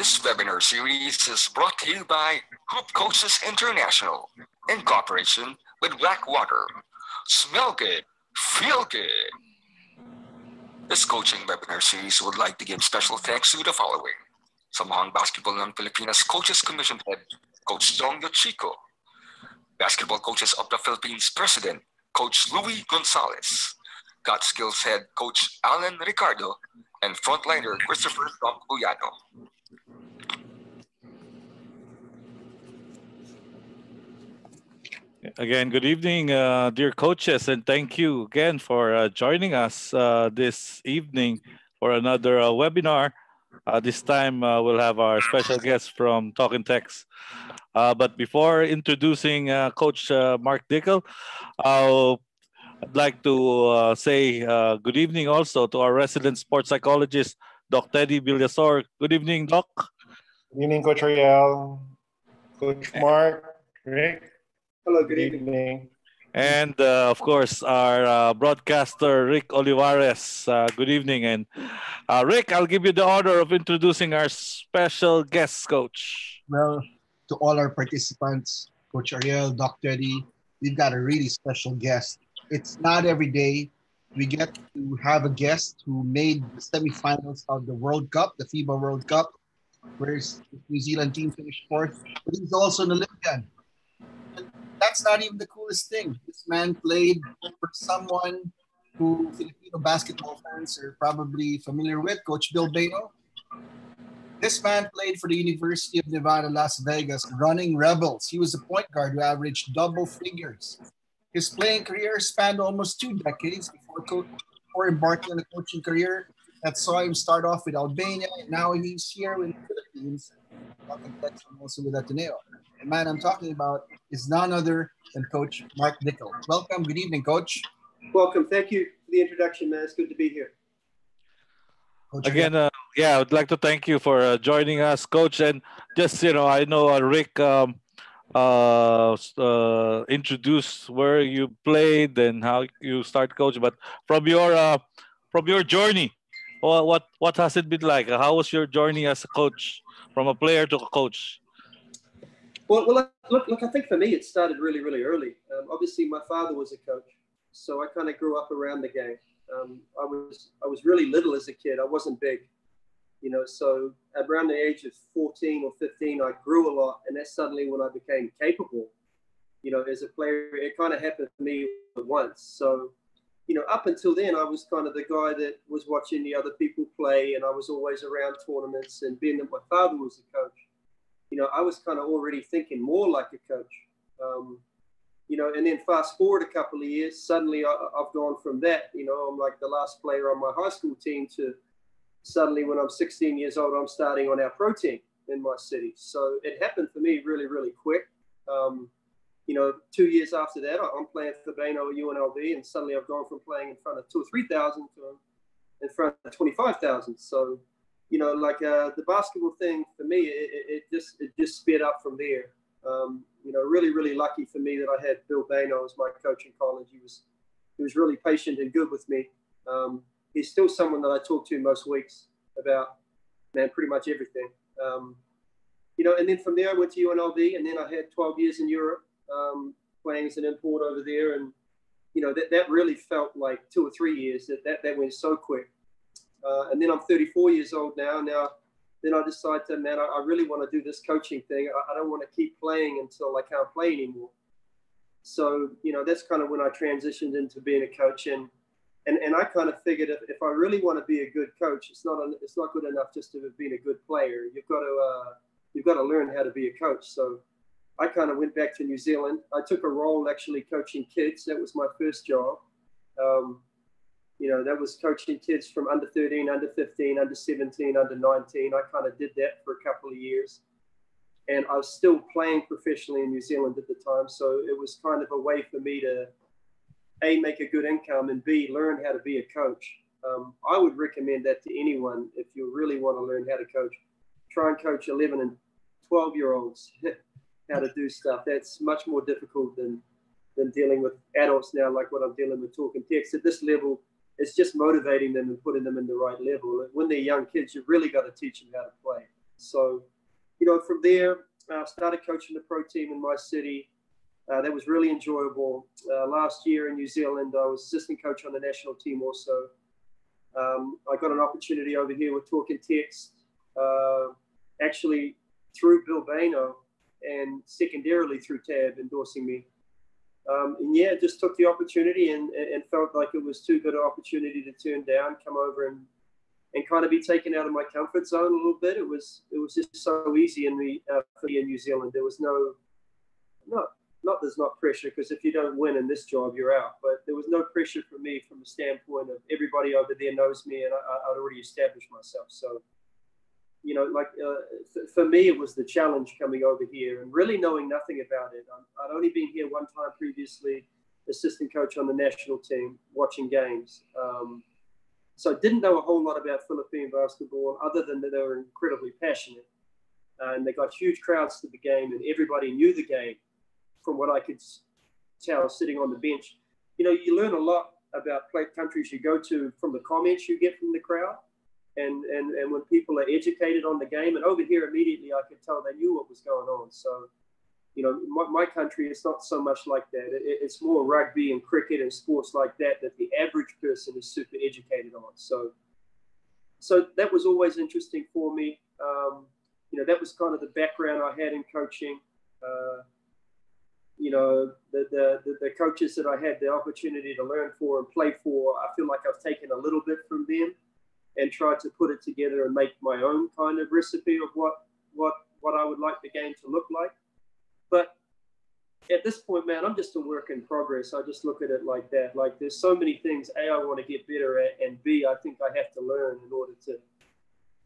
This webinar series is brought to you by Group Coaches International in cooperation with Blackwater. Smell good, feel good. This coaching webinar series would like to give special thanks to the following. Samahang Basketball ng Pilipinas Coaches Commission Head, Coach Dong Chico. Basketball Coaches of the Philippines President, Coach Louis Gonzalez. Got Skills Head Coach Alan Ricardo, and frontliner Christopher Campuyano. Again, good evening, uh, dear coaches, and thank you again for uh, joining us uh, this evening for another uh, webinar. Uh, this time uh, we'll have our special guest from Talk 'N Text. but before introducing Coach Mark Dickel, I'd like to say good evening also to our resident sports psychologist, Doc Teddy Villasor. Good evening, Doc. Good evening, Coach Ariel, Coach Mark, Rick. Hello, good evening. And uh, of course, our uh, broadcaster, Rick Olivares. Uh, good evening. And uh, Rick, I'll give you the honor of introducing our special guest coach. Well, to all our participants, Coach Ariel, Dr. Eddie, we've got a really special guest. It's not every day we get to have a guest who made the semifinals of the World Cup, the FIBA World Cup, where his New Zealand team finished fourth. But he's also an Olympian that's not even the coolest thing. This man played for someone who Filipino basketball fans are probably familiar with, Coach Bill Bayno. This man played for the University of Nevada, Las Vegas, running Rebels. He was a point guard who averaged double figures. His playing career spanned almost two decades before, co- before embarking on a coaching career that saw him start off with Albania, and now he's here in the Philippines, also with Ateneo. The man I'm talking about is none other than Coach Mark Dickel. Welcome. Good evening, Coach. Welcome. Thank you for the introduction, man. It's good to be here. Coach, Again, uh, yeah, I'd like to thank you for uh, joining us, Coach. And just, you know, I know uh, Rick um, uh, uh, introduced where you played and how you start coach, but from your uh, from your journey, what what has it been like? How was your journey as a coach, from a player to a coach? Well, well, look, look. I think for me, it started really, really early. Um, obviously, my father was a coach, so I kind of grew up around the game. Um, I was, I was really little as a kid. I wasn't big, you know. So around the age of 14 or 15, I grew a lot, and that's suddenly when I became capable. You know, as a player, it kind of happened to me at once. So, you know, up until then, I was kind of the guy that was watching the other people play, and I was always around tournaments. And being that my father was a coach you know, I was kind of already thinking more like a coach. Um, you know, and then fast forward a couple of years, suddenly I, have gone from that, you know, I'm like the last player on my high school team to suddenly when I'm 16 years old, I'm starting on our pro team in my city. So it happened for me really, really quick. Um, you know, two years after that, I'm playing for Bayno at UNLV, and suddenly I've gone from playing in front of two or 3,000 to in front of 25,000. So you know, like uh, the basketball thing for me, it, it, just it just sped up from there. Um, you know, really, really lucky for me that I had Bill Bayno as my coach in college. He was he was really patient and good with me. Um, he's still someone that I talk to most weeks about, man, pretty much everything. Um, you know, and then from there I went to UNLV, and then I had 12 years in Europe um, playing as an import over there, and you know that that really felt like two or three years. That that, that went so quick. Uh, and then I'm 34 years old now. Now, then I decided to, man, I, I really want to do this coaching thing. I, I don't want to keep playing until I can't play anymore. So, you know, that's kind of when I transitioned into being a coach. And, and, and I kind of figured if, if I really want to be a good coach, it's not, a, it's not good enough just to have been a good player. You've got to, uh, you've got to learn how to be a coach. So I kind of went back to New Zealand. I took a role actually coaching kids. That was my first job. Um, you know, that was coaching kids from under 13, under 15, under 17, under 19. I kind of did that for a couple of years. And I was still playing professionally in New Zealand at the time. So it was kind of a way for me to, A, make a good income, and B, learn how to be a coach. Um, I would recommend that to anyone if you really want to learn how to coach. Try and coach 11 and 12 year olds how to do stuff. That's much more difficult than, than dealing with adults now, like what I'm dealing with Talk 'N Text. At this level, it's just motivating them and putting them in the right level. When they're young kids, you've really got to teach them how to play. So, you know, from there, I started coaching the pro team in my city. Uh, that was really enjoyable. Uh, last year in New Zealand, I was assistant coach on the national team also. Um, I got an opportunity over here with Talk 'N Text, uh, actually through Bill and secondarily through Tab endorsing me. Um, and yeah, just took the opportunity and, and felt like it was too good an opportunity to turn down, come over and and kind of be taken out of my comfort zone a little bit. It was it was just so easy in the uh, for me in New Zealand. There was no not not there's not pressure because if you don't win in this job, you're out. But there was no pressure for me from the standpoint of everybody over there knows me and I, would already established myself. So you know, like uh, for me, it was the challenge coming over here and really knowing nothing about it. Um, I'd only been here one time previously, assistant coach on the national team, watching games. Um, so I didn't know a whole lot about Philippine basketball other than that they were incredibly passionate. And they got huge crowds to the game, and everybody knew the game from what I could tell sitting on the bench. You know, you learn a lot about countries you go to from the comments you get from the crowd and, and, and when people are educated on the game. And over here, immediately, I could tell they knew what was going on. So, you know, my, my country is not so much like that. It, it's more rugby and cricket and sports like that that the average person is super educated on. So, so that was always interesting for me. Um, you know, that was kind of the background I had in coaching. Uh, you know, the, the, the, coaches that I had the opportunity to learn for and play for, I feel like I've taken a little bit from them and try to put it together and make my own kind of recipe of what what what I would like the game to look like. But at this point, man, I'm just a work in progress. I just look at it like that. Like there's so many things A I want to get better at, and B I think I have to learn in order to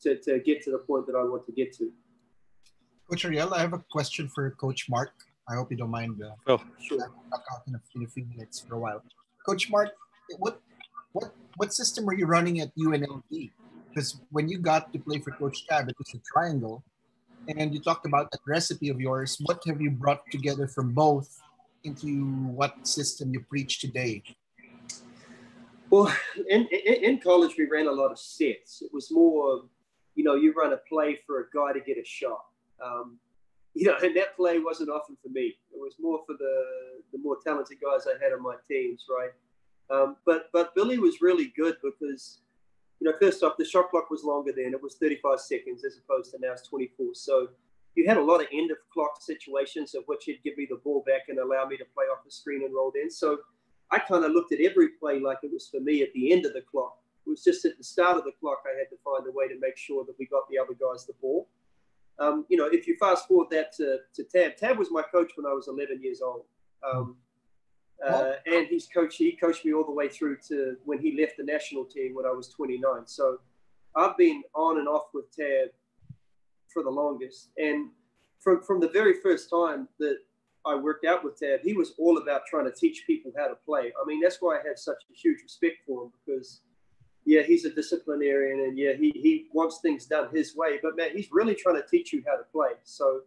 to, to get to the point that I want to get to. Coach Ariel, I have a question for Coach Mark. I hope you don't mind. Uh, oh, sure. Back out in a, in a few minutes for a while. Coach Mark, what what what system were you running at UNLV? Because when you got to play for Coach Tab, it was a triangle, and you talked about that recipe of yours. What have you brought together from both into what system you preach today? Well, in, in, in college, we ran a lot of sets. It was more, you know, you run a play for a guy to get a shot. Um, you know, and that play wasn't often for me. It was more for the the more talented guys I had on my teams, right? Um, but but Billy was really good because, you know, first off, the shot clock was longer then. It was 35 seconds as opposed to now it's 24. So you had a lot of end of clock situations of which he'd give me the ball back and allow me to play off the screen and roll in. So I kind of looked at every play like it was for me at the end of the clock. It was just at the start of the clock I had to find a way to make sure that we got the other guys the ball. Um, you know, if you fast forward that to, to Tab, Tab was my coach when I was 11 years old. Um, uh, and he's coached. He coached me all the way through to when he left the national team when I was 29. So I've been on and off with Tab for the longest. And from from the very first time that I worked out with Tab, he was all about trying to teach people how to play. I mean, that's why I have such a huge respect for him because, yeah, he's a disciplinarian and yeah, he he wants things done his way. But man, he's really trying to teach you how to play. So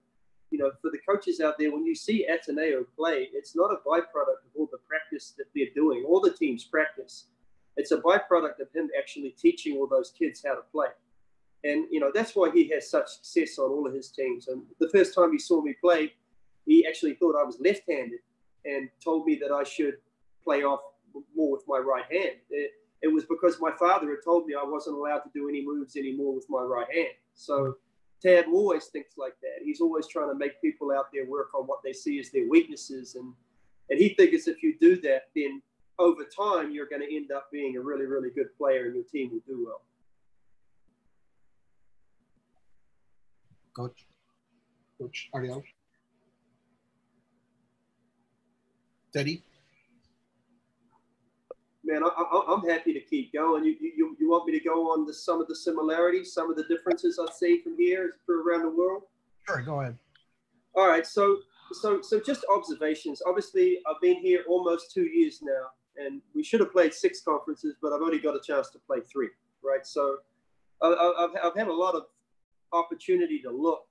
you know, for the coaches out there, when you see Ateneo play, it's not a byproduct of all the practice that they're doing. All the teams practice. It's a byproduct of him actually teaching all those kids how to play. And, you know, that's why he has such success on all of his teams. And the first time he saw me play, he actually thought I was left handed and told me that I should play off more with my right hand. It, it was because my father had told me I wasn't allowed to do any moves anymore with my right hand. So, Tab always thinks like that. He's always trying to make people out there work on what they see as their weaknesses. And, and he figures if you do that, then over time, you're going to end up being a really, really good player and your team will do well. Coach, Coach Ariel. Teddy? Man, I, am happy to keep going. You, you, you want me to go on the, some of the similarities, some of the differences I see from here for around the world? Sure, go ahead. All right, so so so just observations. Obviously, I've been here almost two years now, and we should have played six conferences, but I've only got a chance to play three. Right, so I've, I've had a lot of opportunity to look.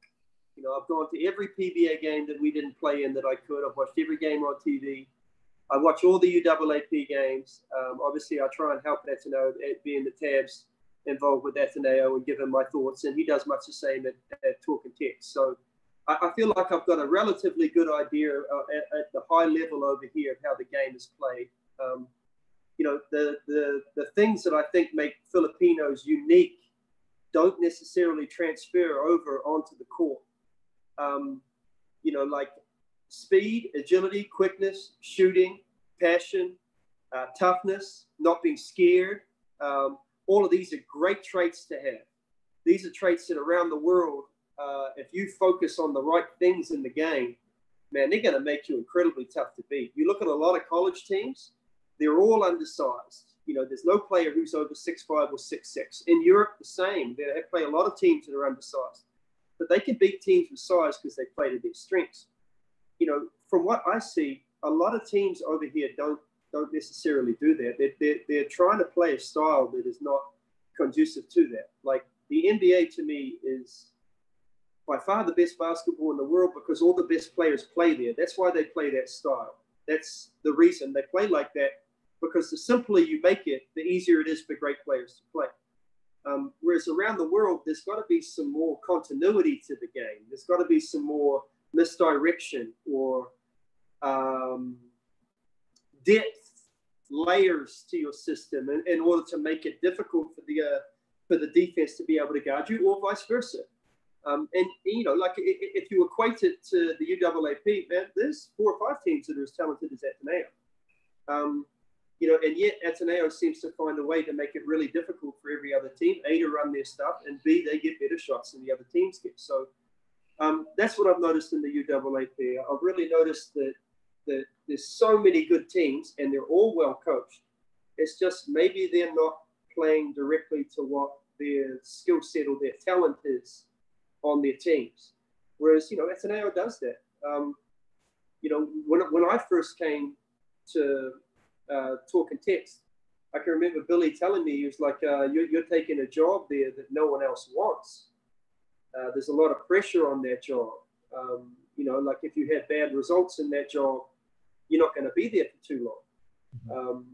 You know, I've gone to every PBA game that we didn't play in that I could. I've watched every game on TV. I watch all the UAAP games. Um, obviously, I try and help know being the tabs involved with Ateneo and give him my thoughts, and he does much the same at, at Talk 'N Text. So I, I, feel like I've got a relatively good idea uh, at, at, the high level over here of how the game is played. Um, you know, the, the, the things that I think make Filipinos unique don't necessarily transfer over onto the court. Um, you know, like speed, agility, quickness, shooting, passion, uh, toughness, not being scared. Um, all of these are great traits to have. These are traits that around the world, uh, if you focus on the right things in the game, man, they're going to make you incredibly tough to beat. You look at a lot of college teams, they're all undersized. You know, there's no player who's over six five or six six. In Europe, the same. They play a lot of teams that are undersized, but they can beat teams with size because they play to their strengths. You know, from what I see, a lot of teams over here don't don't necessarily do that. They're, they're, they're trying to play a style that is not conducive to that. Like the NBA to me is by far the best basketball in the world because all the best players play there. That's why they play that style. That's the reason they play like that because the simpler you make it, the easier it is for great players to play. Um, whereas around the world, there's got to be some more continuity to the game. There's got to be some more misdirection or um, depth layers to your system in, in order to make it difficult for the uh, for the defense to be able to guard you, or vice versa. Um, and you know, like if you equate it to the UAAP, man, there's four or five teams that are as talented as Ateneo. Um, you know, and yet Ateneo seems to find a way to make it really difficult for every other team, A, to run their stuff, and B, they get better shots than the other teams get. So um, that's what I've noticed in the UAAP. I've really noticed that that there's so many good teams and they're all well coached. It's just maybe they're not playing directly to what their skill set or their talent is on their teams. Whereas, you know, Ateneo does that. Um, you know, when, when I first came to uh, Talk 'N Text, I can remember Billy telling me, he was like, uh, you're, you're, taking a job there that no one else wants. Uh, there's a lot of pressure on that job. Um, you know, like if you had bad results in that job, you're not going to be there for too long. Mm-hmm. Um,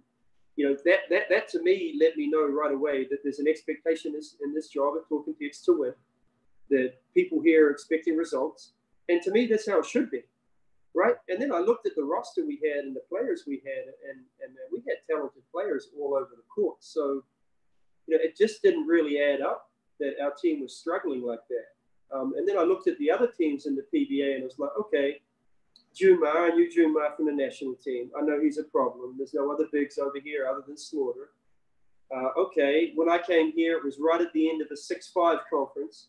you know, that, that, that to me let me know right away that there's an expectation is in this job at Talk 'N Text to win, that people here are expecting results. And to me, that's how it should be, right? And then I looked at the roster we had and the players we had, and, and we had talented players all over the court. So, you know, it just didn't really add up that our team was struggling like that. Um, and then I looked at the other teams in the PBA and I was like, okay, Junmar, I knew Junmar from the national team. I know he's a problem. There's no other bigs over here other than Slaughter. Uh, okay, when I came here, it was right at the end of a 6-5 conference.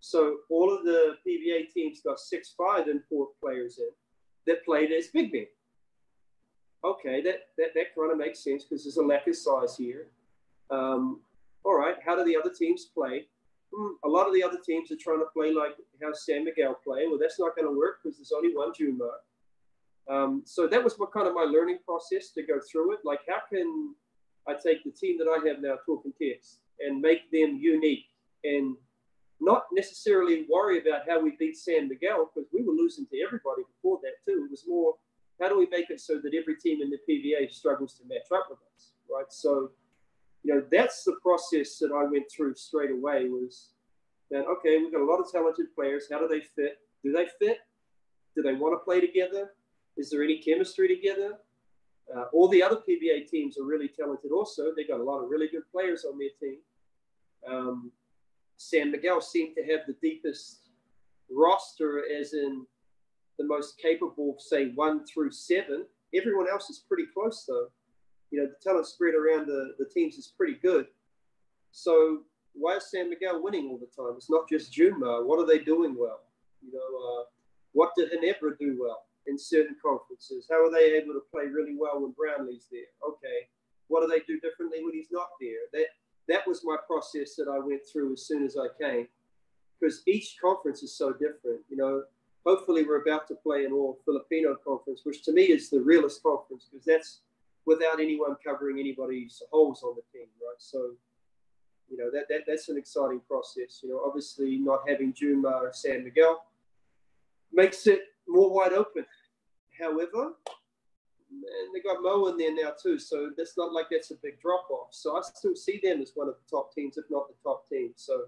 So all of the PBA teams got 6-5 import players in that played as big men. Okay, that, that, that kind of makes sense because there's a lack of size here. Um, all right, how do the other teams play? Hmm, a lot of the other teams are trying to play like how San Miguel play. Well, that's not going to work because there's only one Junmar. Um, so that was what kind of my learning process to go through it. Like, how can I take the team that I have now, Talk 'N Text, and make them unique and not necessarily worry about how we beat San Miguel because we were losing to everybody before that too. It was more how do we make it so that every team in the PBA struggles to match up with us, right? So you know, that's the process that I went through straight away was that, okay, we've got a lot of talented players. How do they fit? Do they fit? Do they want to play together? Is there any chemistry together? Uh, all the other PBA teams are really talented also. They've got a lot of really good players on their team. Um, San Miguel seemed to have the deepest roster, as in the most capable, say, one through seven. Everyone else is pretty close, though you know, the talent spread around the, the teams is pretty good. So why is San Miguel winning all the time? It's not just Junmar. What are they doing well? You know, uh, what did Ginebra do well in certain conferences? How are they able to play really well when Brownlee's there? Okay, what do they do differently when he's not there? That that was my process that I went through as soon as I came, because each conference is so different. You know, hopefully we're about to play an all Filipino conference, which to me is the realest conference because that's without anyone covering anybody's holes on the team, right? So, you know, that, that that's an exciting process. You know, obviously not having Junmar or San Miguel makes it more wide open. However, and they got Mo in there now too. So that's not like that's a big drop off. So I still see them as one of the top teams, if not the top team. So,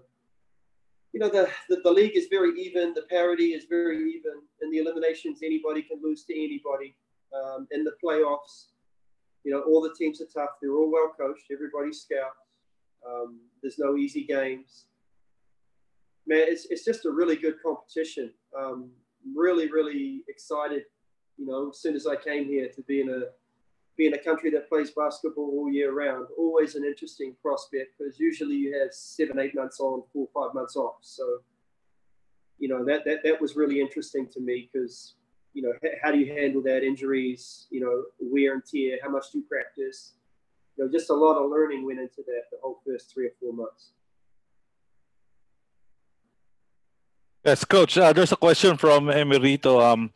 you know, the, the, the league is very even. The parity is very even. In the eliminations, anybody can lose to anybody. Um, in the playoffs, you know, all the teams are tough. They're all well coached. Everybody's scouts. Um, there's no easy games. Man, it's, it's just a really good competition. Um, really, really excited you know, as soon as I came here to be in a be in a country that plays basketball all year round, always an interesting prospect because usually you have seven, eight months on, four, five months off. So, you know, that that, that was really interesting to me because, you know, how do you handle that injuries, you know, wear and tear, how much do you practice? You know, just a lot of learning went into that the whole first three or four months. Yes, coach. Uh, there's a question from Emerito. Um,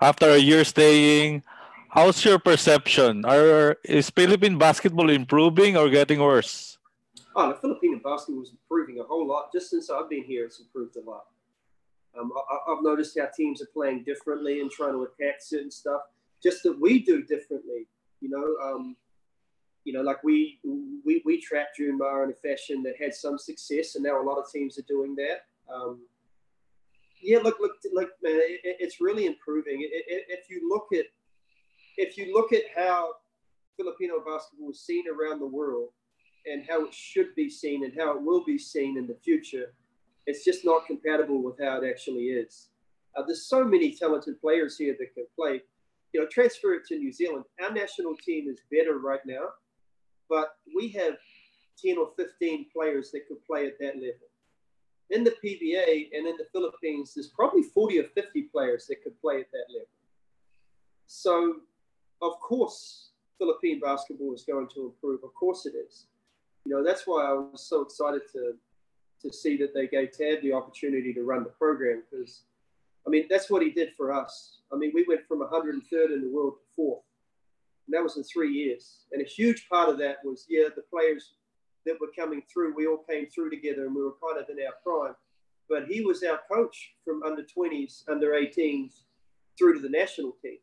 after a year staying, how's your perception? Are is Philippine basketball improving or getting worse? Oh, the Philippine basketball is improving a whole lot. Just since I've been here, it's improved a lot. Um, I, have noticed how teams are playing differently and trying to attack certain stuff, just that we do differently. You know, um, you know, like we we we trapped Junmar in a fashion that had some success, and now a lot of teams are doing that. Um, yeah, look, look, look, man, it, it's really improving. It, it, if you look at, if you look at how Filipino basketball is seen around the world, and how it should be seen, and how it will be seen in the future, it's just not compatible with how it actually is. Uh, there's so many talented players here that can play. You know, transfer it to New Zealand. Our national team is better right now, but we have 10 or 15 players that could play at that level in the PBA and in the Philippines, there's probably 40 or 50 players that could play at that level. So, of course, Philippine basketball is going to improve. Of course, it is. You know, that's why I was so excited to to see that they gave Tab the opportunity to run the program because, I mean, that's what he did for us. I mean, we went from 103rd in the world to fourth, and that was in three years. And a huge part of that was, yeah, the players that were coming through. We all came through together and we were kind of in our prime. But he was our coach from under 20s, under 18s through to the national team.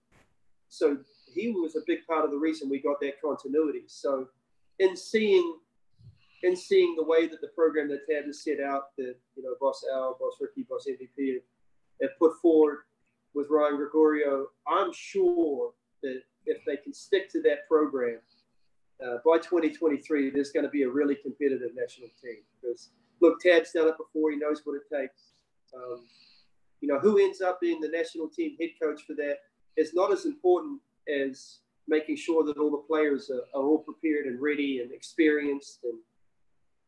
So he was a big part of the reason we got that continuity. So in seeing in seeing the way that the program that Tab has set out, that you know, Boss Al, Boss Ricky, Boss MVP have, have put forward with Ryan Gregorio, I'm sure that if they can stick to that program, uh, by 2023, there's going to be a really competitive national team because look, Tab's done it before. He knows what it takes. Um, you know, who ends up being the national team head coach for that is not as important as making sure that all the players are, are all prepared and ready and experienced and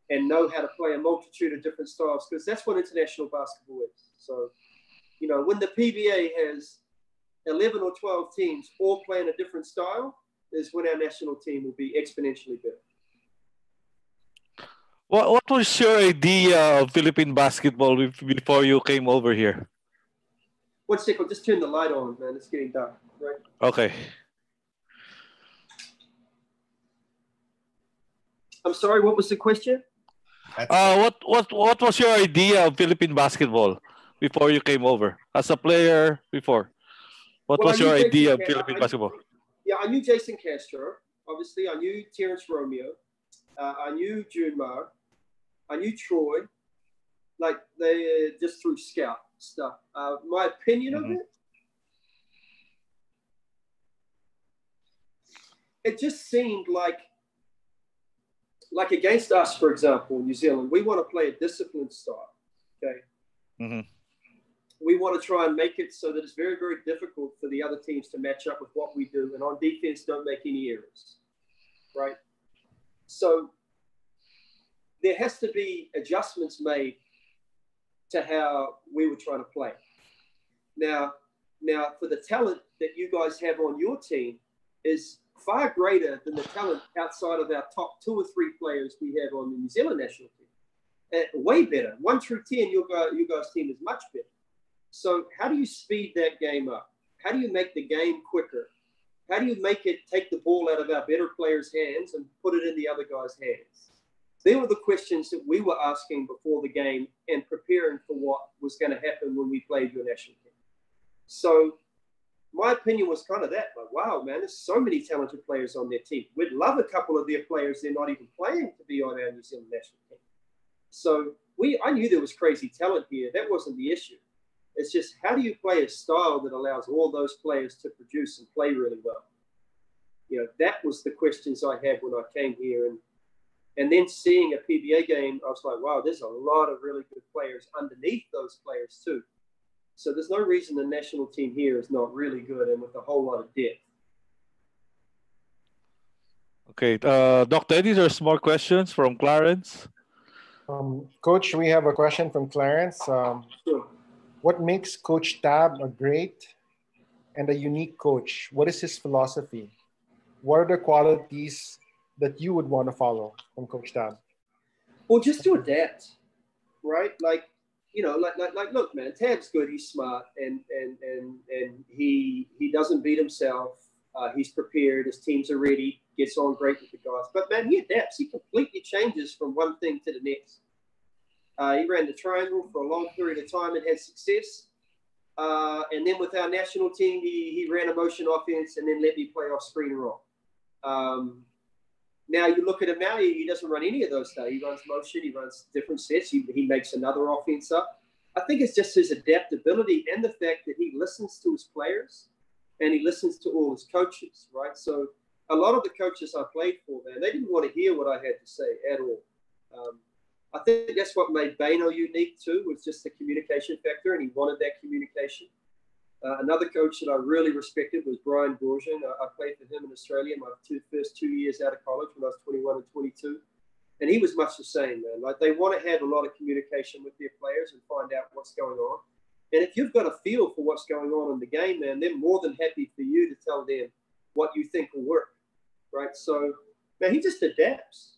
and know how to play a multitude of different styles because that's what international basketball is. So, you know, when the PBA has 11 or 12 teams all playing a different style, is when our national team will be exponentially better. What, what was your idea of Philippine basketball before you came over here? One second, just turn the light on, man. It's getting dark. Right. Okay. I'm sorry. What was the question? Uh, what what what was your idea of Philippine basketball before you came over as a player? Before, what well, was your idea of Philippine I, basketball? yeah, I knew Jayson Castro. Obviously, I knew Terrence Romeo. Uh, I knew Junmar. I knew Troy. Like they just through scout stuff. Uh, my opinion mm-hmm. of it. It just seemed like, like against us, for example, New Zealand, we want to play a disciplined style. Okay. Mm-hmm we want to try and make it so that it's very, very difficult for the other teams to match up with what we do. And on defense, don't make any errors, right? So there has to be adjustments made to how we were trying to play. Now, now for the talent that you guys have on your team is far greater than the talent outside of our top two or three players we have on the New Zealand national team. Uh, way better. One through ten, your guys, your guys' team is much better. So, how do you speed that game up? How do you make the game quicker? How do you make it take the ball out of our better players' hands and put it in the other guy's hands? They were the questions that we were asking before the game and preparing for what was going to happen when we played your national team. So, my opinion was kind of that. Like, wow, man, there's so many talented players on their team. We'd love a couple of their players they're not even playing to be on our New Zealand national team. So we, I knew there was crazy talent here. That wasn't the issue. It's just how do you play a style that allows all those players to produce and play really well? You know, that was the questions I had when I came here. And and then seeing a PBA game, I was like, wow, there's a lot of really good players underneath those players too. So there's no reason the national team here is not really good and with a whole lot of depth. Okay, uh, Dr. Eddie, there's more questions from Clarence. Um, Coach, we have a question from Clarence. Um, Sure. what makes Coach Tab a great and a unique coach? What is his philosophy? What are the qualities that you would want to follow from Coach Tab? Well, just to adapt, right? Like, you know, like, like, like, look, man, Tab's good. He's smart, and and and and he he doesn't beat himself. Uh, he's prepared. His teams are ready. Gets on great with the guys. But man, he adapts. He completely changes from one thing to the next. Uh, he ran the triangle for a long period of time and had success. Uh, and then with our national team, he, he ran a motion offense and then let me play off screen roll. Um, now you look at him now, he, doesn't run any of those stuff. He runs motion, he runs different sets, he, he makes another offense up. I think it's just his adaptability and the fact that he listens to his players and he listens to all his coaches, right? So a lot of the coaches I played for, man, they didn't want to hear what I had to say at all. Um, I think that's what made Bayno unique too, was just the communication factor, and he wanted that communication. Uh, another coach that I really respected was Brian Goorjian. I, I played for him in Australia my two, first two years out of college when I was 21 and 22. And he was much the same, man. Like they want to have a lot of communication with their players and find out what's going on. And if you've got a feel for what's going on in the game, man, they're more than happy for you to tell them what you think will work, right? So, man, he just adapts.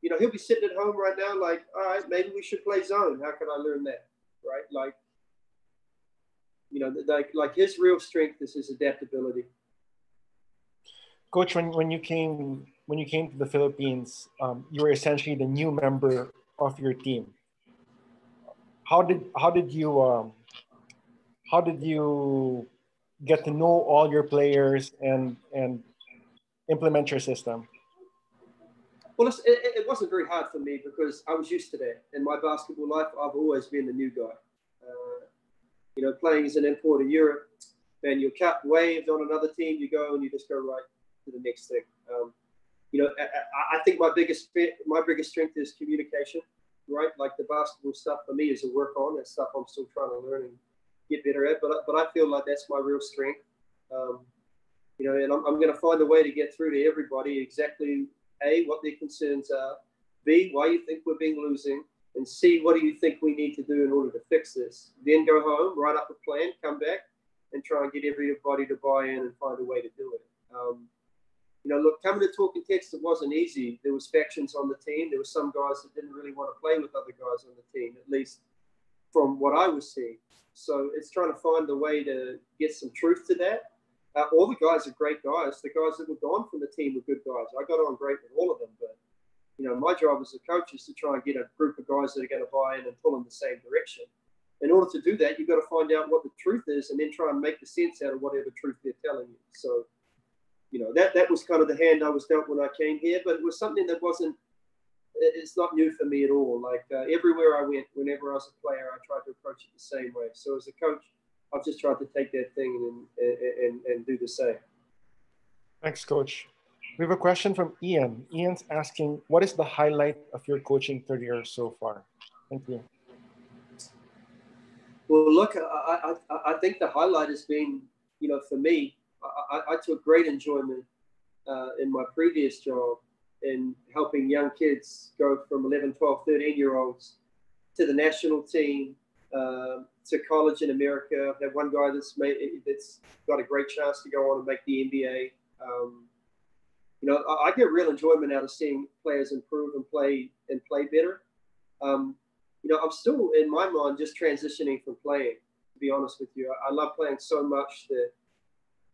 You know, he'll be sitting at home right now, like, all right, maybe we should play zone. How can I learn that, right? Like, you know, like like his real strength is his adaptability. Coach, when, when you came when you came to the Philippines, um, you were essentially the new member of your team. How did how did you um, how did you get to know all your players and and implement your system? Well, it, it wasn't very hard for me because I was used to that. In my basketball life, I've always been the new guy. You know, playing as an import in Europe, and you're cut waived on another team, you go and you just go right to the next thing. Um, you know, I, I, think my biggest my biggest strength is communication, right? Like the basketball stuff for me is a work on. That stuff I'm still trying to learn and get better at. But but I feel like that's my real strength. Um, you know, and I'm, I'm going to find a way to get through to everybody exactly a what their concerns are, b why you think we're being losing, and see what do you think we need to do in order to fix this. Then go home, write up a plan, come back, and try and get everybody to buy in and find a way to do it. Um, you know, look, coming to Talk 'N Text, it wasn't easy. There was factions on the team. There were some guys that didn't really want to play with other guys on the team, at least from what I was seeing. So it's trying to find a way to get some truth to that. Uh, all the guys are great guys. The guys that were gone from the team were good guys. I got on great with all of them, you know, my job as a coach is to try and get a group of guys that are going to buy in and pull in the same direction. In order to do that, you've got to find out what the truth is and then try and make the sense out of whatever truth they're telling you. So you know that that was kind of the hand I was dealt when I came here, but it was something that wasn't. It's not new for me at all. Like uh, everywhere I went, whenever I was a player, I tried to approach it the same way. So as a coach, I've just tried to take that thing and and, and do the same. Thanks, Coach. We have a question from Ian. Ian's asking, "What is the highlight of your coaching career so far?" Thank you. Well, look, I, I, I think the highlight has been, you know, for me, I, I took great enjoyment uh, in my previous job in helping young kids go from 11, 12, 13 year olds to the national team, uh, to college in America. I have had one guy that's made that's got a great chance to go on and make the NBA. Um, you know, I, I, get real enjoyment out of seeing players improve and play and play better. Um, you know, I'm still in my mind just transitioning from playing. To be honest with you, I, I love playing so much that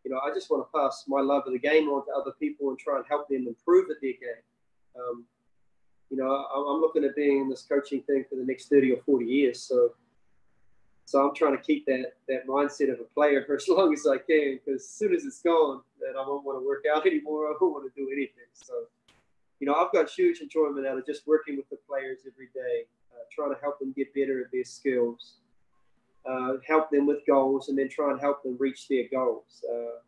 you know, I just want to pass my love of the game on to other people and try and help them improve at their game. Um, you know, I, am looking at being in this coaching thing for the next 30 or 40 years. So, So I'm trying to keep that that mindset of a player for as long as I can, because as soon as it's gone, then I won't want to work out anymore. I won't want to do anything. So, you know, I've got huge enjoyment out of just working with the players every day, uh, trying to help them get better at their skills, uh, help them with goals, and then try and help them reach their goals. Uh,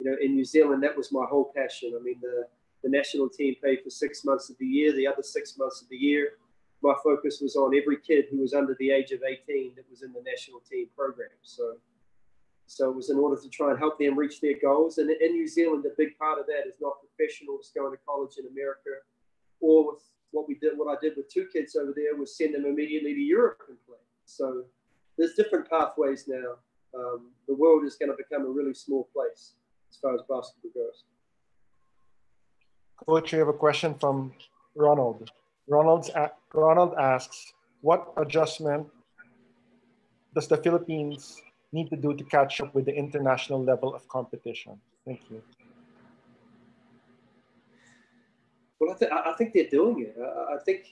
you know, in New Zealand, that was my whole passion. I mean, the the national team paid for six months of the year. The other six months of the year, my focus was on every kid who was under the age of 18 that was in the national team program. So, so it was in order to try and help them reach their goals. And in New Zealand, a big part of that is not professionals going to college in America, or with what we did, what I did with two kids over there was send them immediately to Europe and play. So there's different pathways now. Um, the world is going to become a really small place as far as basketball goes. Coach, we have a question from Ronald. Ronald's, Ronald asks, what adjustment does the Philippines need to do to catch up with the international level of competition? Thank you. Well, I, th- I think they're doing it. I, I, think,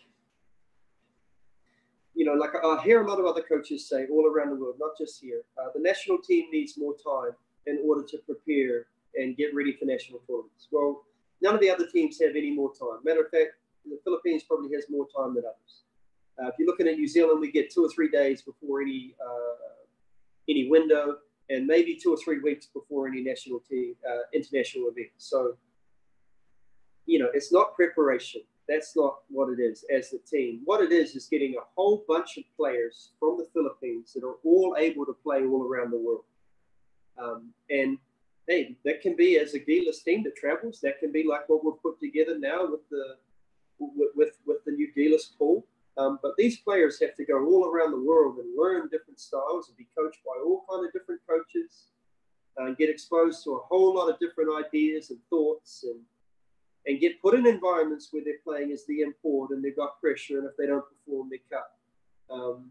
you know, like I hear a lot of other coaches say all around the world, not just here, uh, the national team needs more time in order to prepare and get ready for national tournaments. Well, none of the other teams have any more time. Matter of fact, the Philippines probably has more time than others. Uh, if you're looking at New Zealand, we get two or three days before any uh, any window, and maybe two or three weeks before any national team uh, international event. So, you know, it's not preparation. That's not what it is as a team. What it is is getting a whole bunch of players from the Philippines that are all able to play all around the world. Um, and hey, that can be as a Gilas team that travels. That can be like what we've put together now with the with with, with the new Gilas pool. Um, but these players have to go all around the world and learn different styles and be coached by all kind of different coaches uh, and get exposed to a whole lot of different ideas and thoughts and and get put in environments where they're playing as the import and they've got pressure and if they don't perform they cut. Um,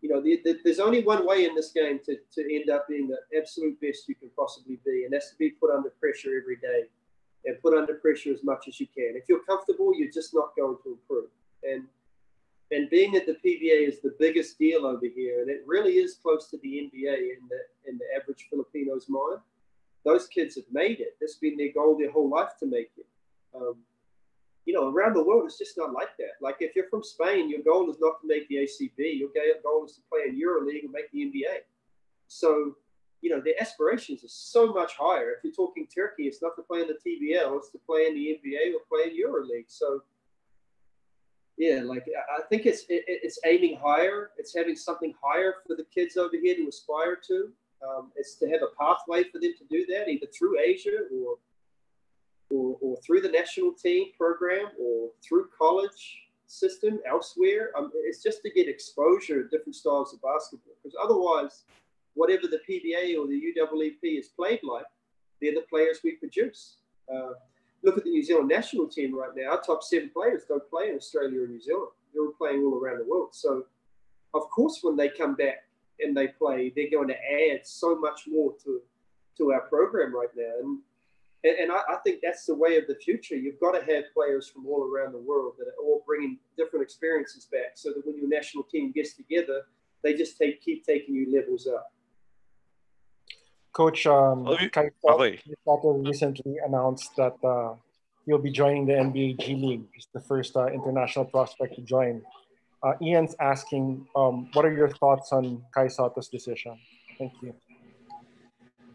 you know, the, the, there's only one way in this game to, to end up being the absolute best you can possibly be, and that's to be put under pressure every day and put under pressure as much as you can. If you're comfortable, you're just not going to improve. And and being at the PBA is the biggest deal over here, and it really is close to the NBA in the in the average Filipino's mind. Those kids have made it. That's been their goal their whole life to make it. Um, you know, around the world, it's just not like that. Like if you're from Spain, your goal is not to make the ACB. Your goal is to play in EuroLeague and make the NBA. So you know, their aspirations are so much higher. If you're talking Turkey, it's not to play in the TBL, it's to play in the NBA or play in EuroLeague. So, yeah, like I think it's it, it's aiming higher. It's having something higher for the kids over here to aspire to. Um, it's to have a pathway for them to do that, either through Asia or, or, or through the national team program or through college system elsewhere. Um, it's just to get exposure to different styles of basketball because otherwise – whatever the PBA or the UAAP is played like, they're the players we produce. Uh, look at the New Zealand national team right now. Our top seven players don't play in Australia or New Zealand. They're all playing all around the world. So, of course, when they come back and they play, they're going to add so much more to to our program right now. And and, I, I, think that's the way of the future. You've got to have players from all around the world that are all bringing different experiences back, so that when your national team gets together, they just take keep taking you levels up. Coach um, Kai okay. recently announced that uh, he'll be joining the NBA G League. He's the first uh, international prospect to join. Uh, Ian's asking, um, what are your thoughts on Kai Sotto's decision? Thank you.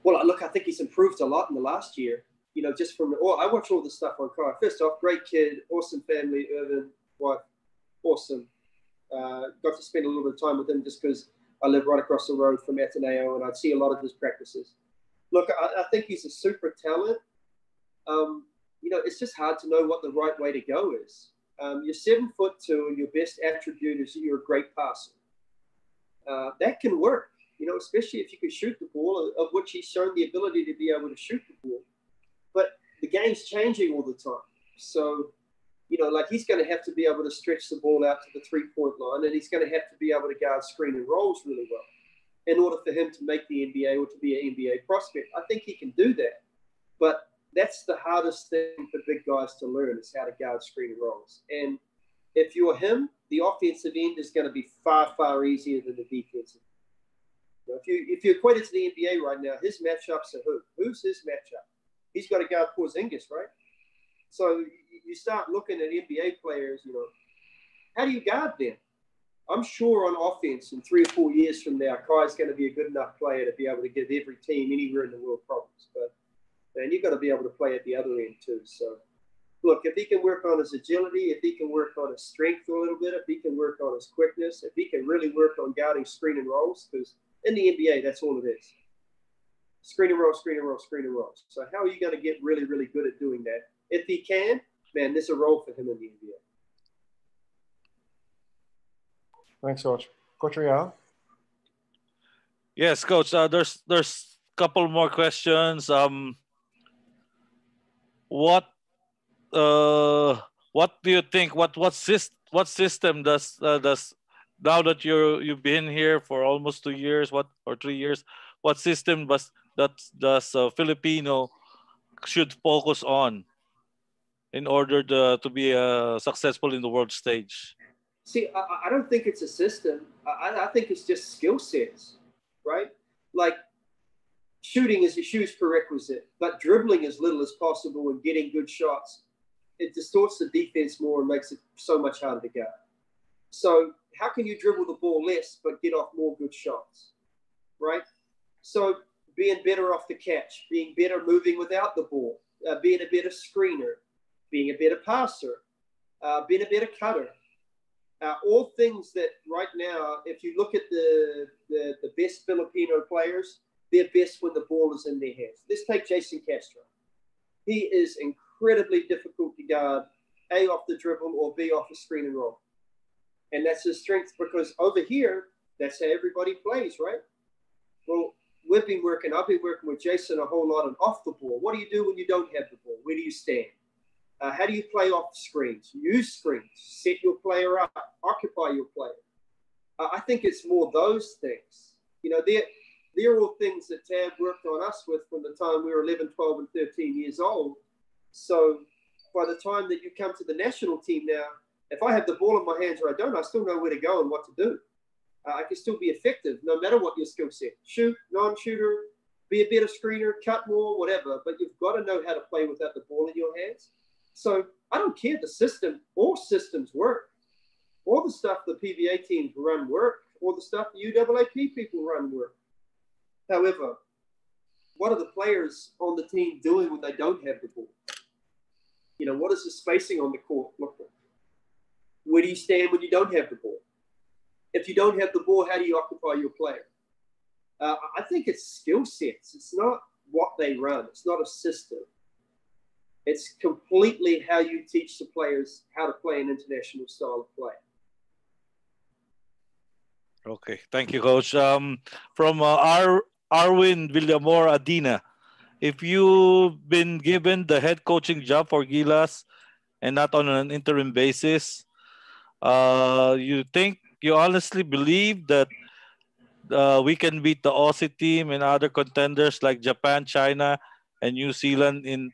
Well, look, I think he's improved a lot in the last year. You know, just from oh, I watch all the stuff on Kai. First off, great kid, awesome family, Ervin, wife, awesome. Uh, got to spend a little bit of time with him just because I live right across the road from Ateneo, and I'd see a lot of his practices. Look, I, I think he's a super talent. Um, you know, it's just hard to know what the right way to go is. Um, you're seven foot two, and your best attribute is you're a great passer. Uh, that can work, you know, especially if you can shoot the ball, of which he's shown the ability to be able to shoot the ball. But the game's changing all the time. So you know, like he's going to have to be able to stretch the ball out to the three point line and he's going to have to be able to guard screen and rolls really well in order for him to make the NBA or to be an NBA prospect. I think he can do that. But that's the hardest thing for big guys to learn is how to guard screen and rolls. And if you're him, the offensive end is going to be far, far easier than the defensive. Know, if you if you equate it to the NBA right now, his matchups are who? Who's his matchup? He's got to guard Porzingis, right? So you start looking at NBA players. You know, how do you guard them? I'm sure on offense in three or four years from now, Kai's going to be a good enough player to be able to give every team anywhere in the world problems. But man, you've got to be able to play at the other end too. So look, if he can work on his agility, if he can work on his strength a little bit, if he can work on his quickness, if he can really work on guarding screen and rolls, because in the NBA, that's all it is. Screen and roll, screen and roll, screen and roll. So how are you going to get really, really good at doing that? If he can, man, there's a role for him in the NBA. Thanks, Coach. Coach Rial? Yes, Coach. Uh, there's there's a couple more questions. Um, what uh, what do you think? What what syst- what system does uh, does now that you you've been here for almost two years, what or three years? What system does that does uh, Filipino should focus on in order to, to be uh, successful in the world stage? See, I, I don't think it's a system. I, I think it's just skill sets, right? Like shooting is a huge prerequisite, but dribbling as little as possible and getting good shots it distorts the defense more and makes it so much harder to guard. So how can you dribble the ball less but get off more good shots, right? So being better off the catch, being better moving without the ball, uh, being a better screener, being a better passer, uh, being a better cutter. Uh, all things that right now, if you look at the, the, the best Filipino players, they're best when the ball is in their hands. Let's take Jayson Castro. He is incredibly difficult to guard, A, off the dribble or B, off the screen and roll. And that's his strength because over here, that's how everybody plays, right? Well, we've been working, I've been working with Jayson a whole lot on off the ball. What do you do when you don't have the ball? Where do you stand? Uh, how do you play off screens? Use screens, set your player up, occupy your player. Uh, I think it's more those things. You know, they're, they're all things that Tab worked on us with from the time we were 11, 12, and 13 years old so by the time that you come to the national team now, if I have the ball in my hands or I don't, I still know where to go and what to do. Uh, I can still be effective no matter what your skill set. Shoot, non-shooter, be a better screener, cut more, whatever. But you've got to know how to play without the ball in your hands. So I don't care the system. All systems work. All the stuff the PBA teams run work. All the stuff the UAAP people run work. However, what are the players on the team doing when they don't have the ball? You know, what does the spacing on the court look like? Where do you stand when you don't have the ball? If you don't have the ball, how do you occupy your player? Uh, I think it's skill sets. It's not what they run. It's not a system. It's completely how you teach the players how to play an international style of play. Okay, thank you, Coach. Um, from uh, Ar- Arwin Villamor Adina, if you've been given the head coaching job for Gilas and not on an interim basis, uh, you think you honestly believe that uh, we can beat the Aussie team and other contenders like Japan, China, and New Zealand in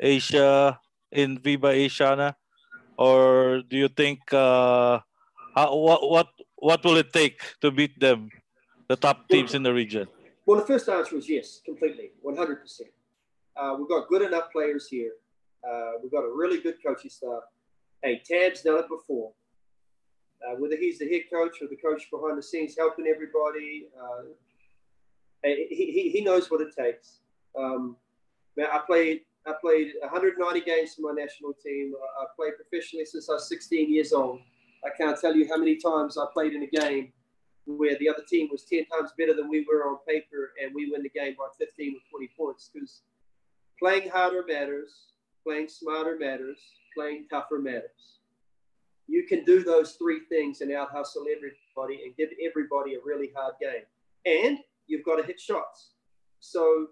Asia in FIBA Asiana, or do you think uh, how, what what what will it take to beat them, the top teams in the region? Well, the first answer is yes, completely, 100%. Uh, we've got good enough players here. Uh, we've got a really good coaching staff. Hey, Tab's done it before. Uh, whether he's the head coach or the coach behind the scenes helping everybody, uh, he, he, he knows what it takes. Um, I played I played 190 games for my national team. I played professionally since I was 16 years old. I can't tell you how many times I played in a game where the other team was 10 times better than we were on paper and we win the game by 15 or 20 points because playing harder matters, playing smarter matters, playing tougher matters. You can do those three things and out hustle everybody and give everybody a really hard game. And you've got to hit shots. So,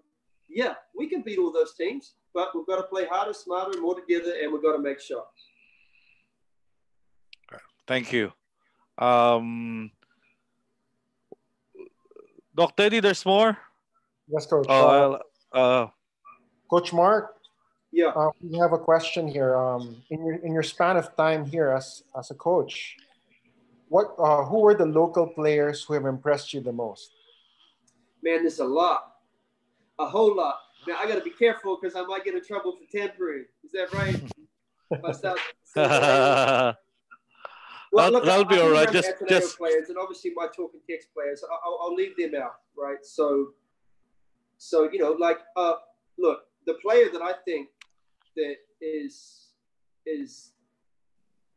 yeah, we can beat all those teams, but we've got to play harder, smarter, and more together, and we've got to make shots. Thank you. Um, Doc Teddy, there's more? Yes, Coach. Oh, uh, uh, Coach Mark, Yeah. Uh, we have a question here. Um, in your in your span of time here as as a coach, what uh, who were the local players who have impressed you the most? Man, there's a lot, a whole lot. Now I got to be careful because I might get in trouble for tampering. Is that right? I start- That- look, that'll I- be I all right. Just- just- players and obviously my Talk 'N Text players. I- I'll, I'll leave them out, right? So, so you know, like, uh, look, the player that I think that is is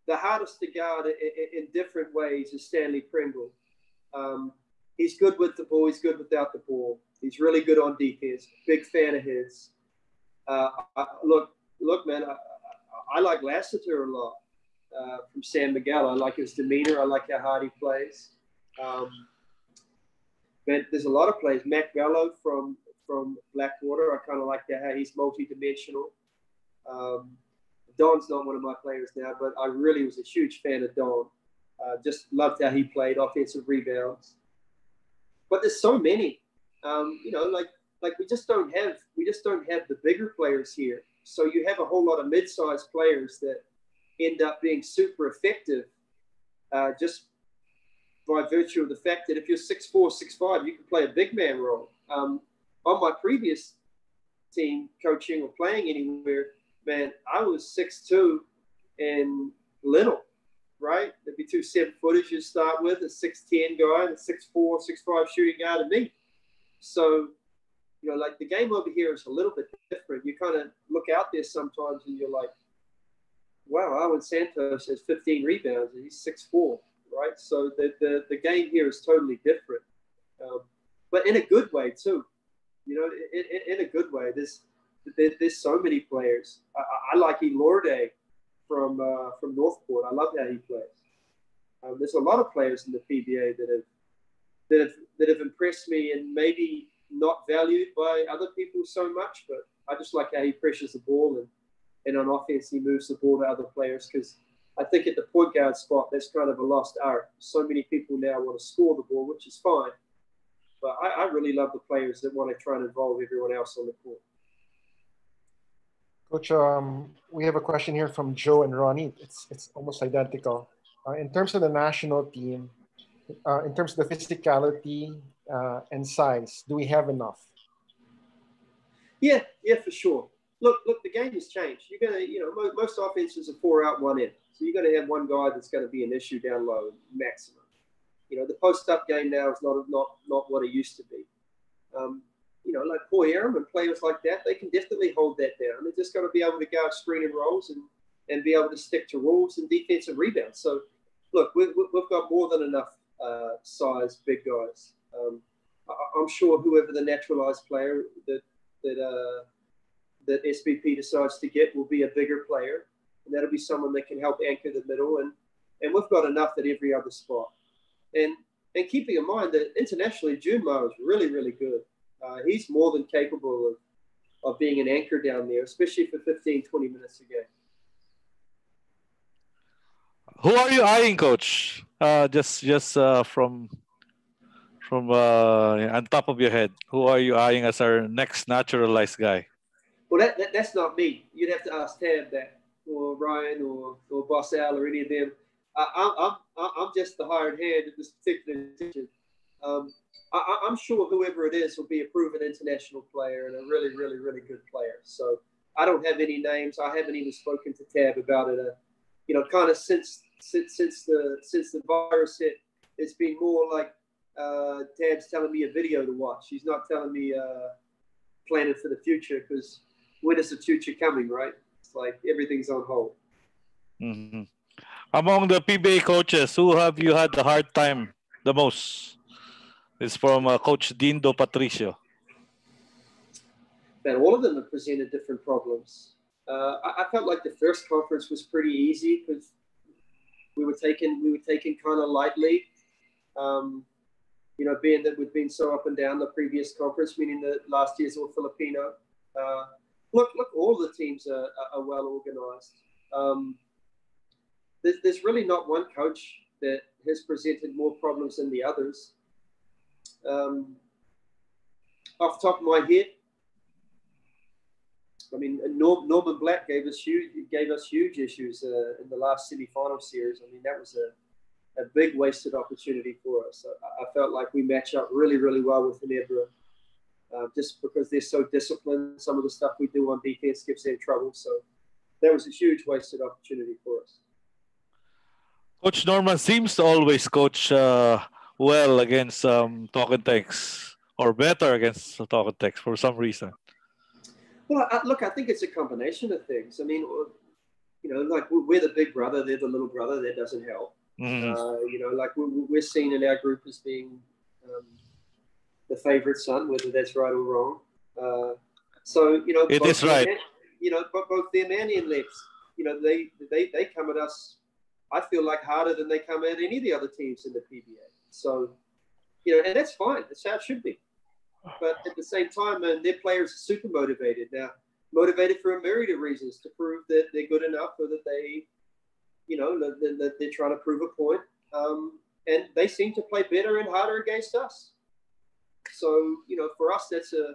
the hardest to guard in, in, in different ways is Stanley Pringle. Um, he's good with the ball. He's good without the ball. He's really good on defense. Big fan of his. Uh, I, look, look, man, I, I, like Lassiter a lot uh, from San Miguel. I like his demeanor. I like how hard he plays. Um, but there's a lot of plays. Matt Gallo from from Blackwater. I kind of like that how he's multi-dimensional. Um, Don's not one of my players now, but I really was a huge fan of Don. Uh, just loved how he played offensive rebounds. But there's so many, um, you know, like like we just don't have we just don't have the bigger players here. So you have a whole lot of mid-sized players that end up being super effective uh, just by virtue of the fact that if you're 6'4", 6'5", you can play a big man role. Um, on my previous team, coaching or playing anywhere, man, I was 6'2", and little, right? There'd be two seven footers you start with, a 6'10 guy, and a 6'4", 6'5 shooting guard, and me. So, you know, like the game over here is a little bit different. You kind of look out there sometimes and you're like, wow, Arwin Santos has 15 rebounds and he's 6'4, right? So the, the, the game here is totally different, um, but in a good way too. You know, in, in, in a good way. There's there, there's so many players. I, I like Elorde from uh, from Northport. I love how he plays. Um, there's a lot of players in the PBA that have that have that have impressed me and maybe not valued by other people so much, but I just like how he pressures the ball and and on offense he moves the ball to other players because I think at the point guard spot that's kind of a lost art. So many people now want to score the ball, which is fine, but I, I really love the players that want to try and involve everyone else on the court. Coach, um, we have a question here from Joe and Ronnie. It's it's almost identical. Uh, in terms of the national team, uh, in terms of the physicality uh, and size, do we have enough? Yeah, yeah, for sure. Look, look, the game has changed. You're gonna, you know, most, most offenses are four out, one in. So you're gonna have one guy that's gonna be an issue down low, maximum. You know, the post-up game now is not not not what it used to be. Um, you know, like Poy Erram and players like that, they can definitely hold that down. They're just gonna be able to guard screen and rolls and, and be able to stick to rules and defensive rebounds. So, look, we've, we've got more than enough uh, size, big guys. Um, I, I'm sure whoever the naturalized player that that uh, that SBP decides to get will be a bigger player, and that'll be someone that can help anchor the middle. And and we've got enough at every other spot. And and keeping in mind that internationally, Junmar is really really good. Uh, he's more than capable of, of being an anchor down there, especially for 15, 20 minutes a game. Who are you eyeing, coach? Uh, just just uh, from from uh, on top of your head, who are you eyeing as our next naturalized guy? Well, that, that that's not me. You'd have to ask Tab that, or Ryan, or or Boss Al, or any of them. I, I'm I'm I'm just the hired hand in this particular decision. Um, I, I'm sure whoever it is will be a proven international player and a really, really, really good player. So I don't have any names. I haven't even spoken to Tab about it. Uh, you know, kind of since since since the since the virus hit, it's been more like uh, Tab's telling me a video to watch. He's not telling me uh, planning for the future because when is the future coming, right? It's like everything's on hold. Mhm. Among the PBA coaches, who have you had the hard time the most? It's from uh, Coach Dindo Patricio. Man, all of them have presented different problems. Uh, I, I felt like the first conference was pretty easy because we were taken we were taken kind of lightly. Um, you know, being that we've been so up and down the previous conference, meaning that last year's all Filipino. Uh, look, look, all the teams are, are, well organized. Um, there's, there's really not one coach that has presented more problems than the others. Um, off the top of my head, mean, Norm, Norman Black gave us huge gave us huge issues uh, in the last semi-final series. I mean, that was a, a big wasted opportunity for us. I, I felt like we match up really, really well with Ginebra. Uh, just because they're so disciplined, some of the stuff we do on defense gives them trouble. So that was a huge wasted opportunity for us. Coach Norman seems to always coach uh, well against um, talk and or better against Talk 'N Text for some reason. Well, I, look, I think it's a combination of things. I mean, you know, like we're the big brother, they're the little brother. That doesn't help. Mm-hmm. Uh, you know, like we're, seen in our group as being um, the favorite son, whether that's right or wrong. Uh, so you know, it is right. And, you know, both them and NLEX, you know, they they they come at us I feel like harder than they come at any of the other teams in the PBA. So, you know, and that's fine. That's how it should be. But at the same time, man, their players are super motivated now, motivated for a myriad of reasons to prove that they're good enough or that they, you know, that, that they're trying to prove a point. Um, and they seem to play better and harder against us. So, you know, for us, that's a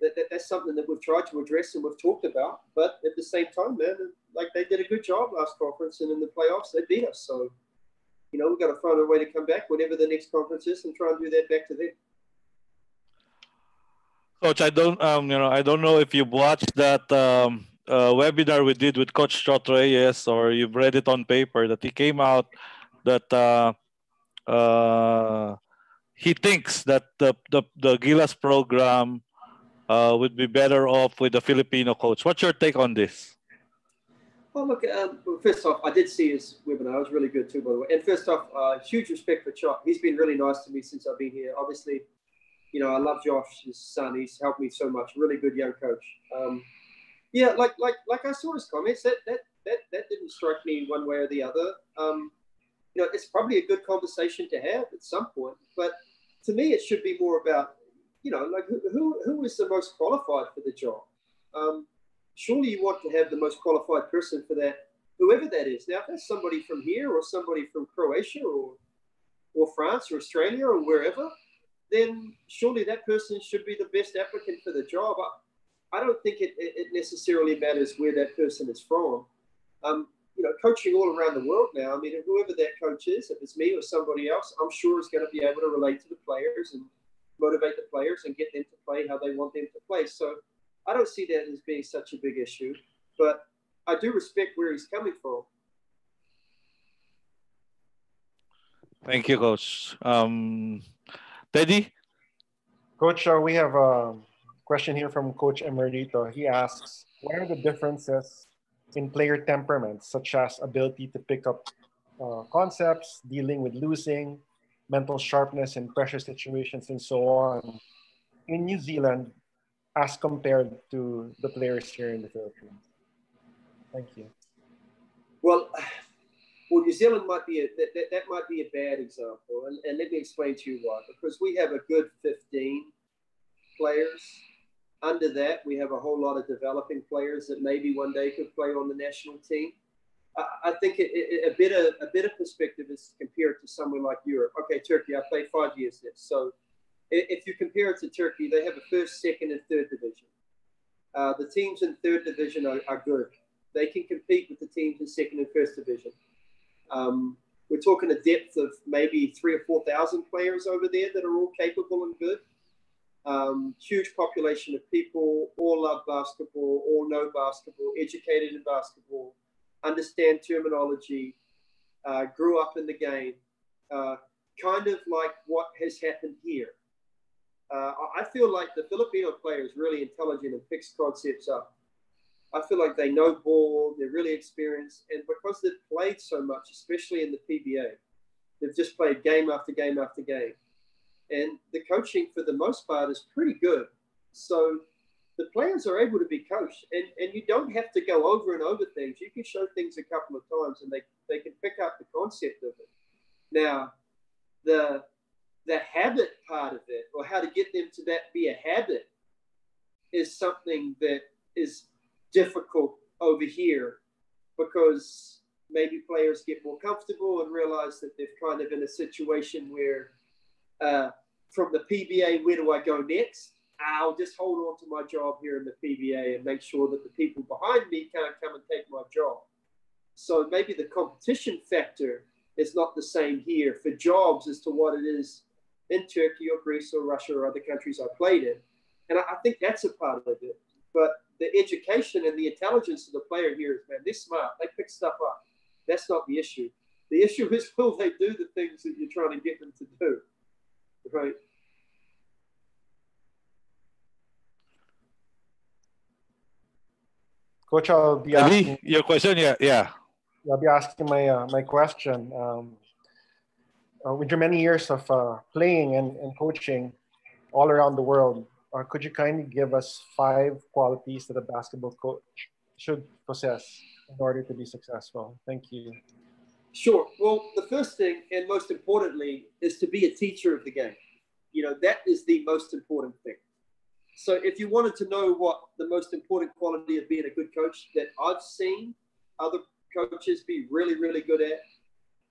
that, that, that's something that we've tried to address and we've talked about. But at the same time, man, like they did a good job last conference and in the playoffs, they beat us. So, you know, we've got to find a way to come back whenever the next conference is and try and do that back to them. Coach, I don't, um, you know, I don't know if you've watched that um, uh, webinar we did with Coach Chot Reyes or you've read it on paper that he came out that uh, uh, he thinks that the, the, the Gilas program uh, would be better off with a Filipino coach. What's your take on this? Well, look, um, first off, I did see his webinar. It was really good too, by the way. And first off, uh, huge respect for Chot. He's been really nice to me since I've been here. Obviously, you know, I love Chot's son. He's helped me so much. Really good young coach. Um, yeah, like like like I saw his comments. That that that that didn't strike me one way or the other. Um, you know, it's probably a good conversation to have at some point. But to me, it should be more about you know, like who, who, who is the most qualified for the job? Um, surely you want to have the most qualified person for that, whoever that is. Now, if that's somebody from here or somebody from Croatia or, or France or Australia or wherever, then surely that person should be the best applicant for the job. I, I don't think it, it, necessarily matters where that person is from. Um, you know, coaching all around the world now, I mean, whoever that coach is, if it's me or somebody else, I'm sure is going to be able to relate to the players and – motivate the players and get them to play how they want them to play. So I don't see that as being such a big issue, but I do respect where he's coming from. Thank you, Coach. Um, Teddy? Coach, uh, we have a question here from Coach Emerito. He asks, what are the differences in player temperaments, such as ability to pick up uh, concepts, dealing with losing, mental sharpness in pressure situations and so on in New Zealand as compared to the players here in the Philippines? Thank you. Well, well, New Zealand might be a, that, that, that might be a bad example, and, and let me explain to you why. Because we have a good 15 players. Under that, we have a whole lot of developing players that maybe one day could play on the national team. I think it, it, a better a perspective is compared to somewhere like Europe. Okay, Turkey, I played five years there. So if you compare it to Turkey, they have a first, second, and third division. Uh, the teams in third division are, are, good. They can compete with the teams in second and first division. Um, we're talking a depth of maybe three or four thousand players over there that are all capable and good. Um, huge population of people, all love basketball, all know basketball, educated in basketball understand terminology, uh, grew up in the game, uh, kind of like what has happened here. Uh, I feel like the Filipino player is really intelligent and picks concepts up. I feel like they know ball, they're really experienced, and because they've played so much, especially in the PBA, they've just played game after game after game. And the coaching, for the most part, is pretty good. So the players are able to be coached and, and you don't have to go over and over things. You can show things a couple of times and they, they can pick up the concept of it. Now, the the habit part of it or how to get them to that be a habit is something that is difficult over here because maybe players get more comfortable and realize that they're kind of in a situation where uh, from the PBA, where do I go next? I'll just hold on to my job here in the PBA and make sure that the people behind me can't come and take my job. So maybe the competition factor is not the same here for jobs as to what it is in Turkey or Greece or Russia or other countries I played in. And I, I think that's a part of it. But the education and the intelligence of the player here is, man, they're smart. They pick stuff up. That's not the issue. The issue is, will they do the things that you're trying to get them to do? Right? Coach, I'll be asking, your question, yeah, yeah. I'll be asking my uh, my question. Um, uh, with your many years of uh, playing and, and coaching all around the world, uh, could you kindly give us five qualities that a basketball coach should possess in order to be successful? Thank you. Sure. Well, the first thing, and most importantly, is to be a teacher of the game. You know, that is the most important thing. So if you wanted to know what the most important quality of being a good coach that I've seen other coaches be really, really good at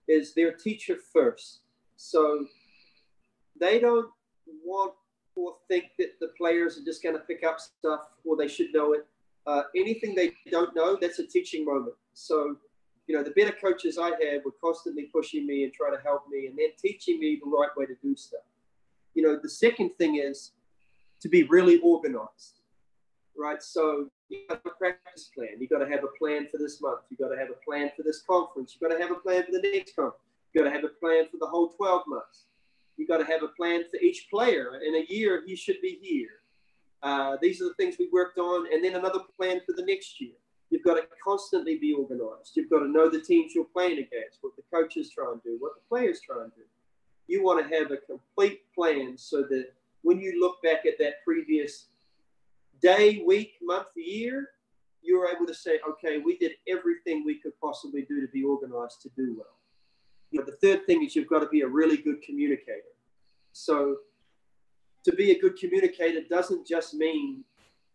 is their teacher first. So they don't want or think that the players are just going to pick up stuff or they should know it. Uh, anything they don't know, that's a teaching moment. So, you know, the better coaches I had were constantly pushing me and trying to help me and then teaching me the right way to do stuff. You know, the second thing is to be really organized, right? So you got a practice plan. You got to have a plan for this month. You got to have a plan for this conference. You got to have a plan for the next conference. You got to have a plan for the whole 12 months. You got to have a plan for each player. In a year, he should be here. Uh, these are the things we worked on, and then another plan for the next year. You've got to constantly be organized. You've got to know the teams you're playing against, what the coaches try and do, what the players try and do. You want to have a complete plan so that when you look back at that previous day, week, month, year, you're able to say, okay, we did everything we could possibly do to be organized to do well. You know, the third thing is you've got to be a really good communicator. So to be a good communicator doesn't just mean